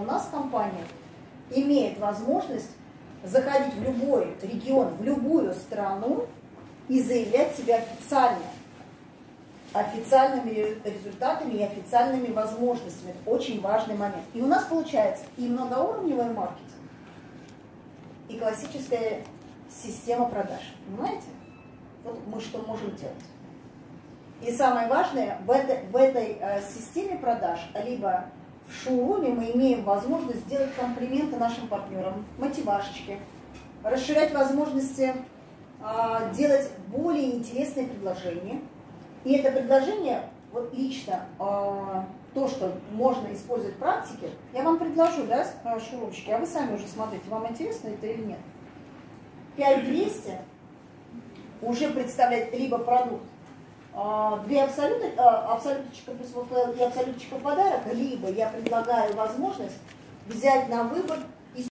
У нас компания имеет возможность заходить в любой регион, в любую страну и заявлять себя официально. Официальными результатами и официальными возможностями. Это очень важный момент. И у нас получается и многоуровневый маркетинг, и классическая система продаж. Понимаете? Вот мы что можем делать. И самое важное, в этой, в этой э, системе продаж, либо в шоуруме мы имеем возможность сделать комплименты нашим партнерам, мотивашечки, расширять возможности э, делать более интересные предложения. И это предложение, вот лично, э, то, что можно использовать в практике, я вам предложу, да, шурумчики, а вы сами уже смотрите, вам интересно это или нет. 5200 уже представляет либо продукт, а, две абсолюты, а, абсолюточка плюс ВФЛ и абсолюточка в подарок, либо я предлагаю возможность взять на выбор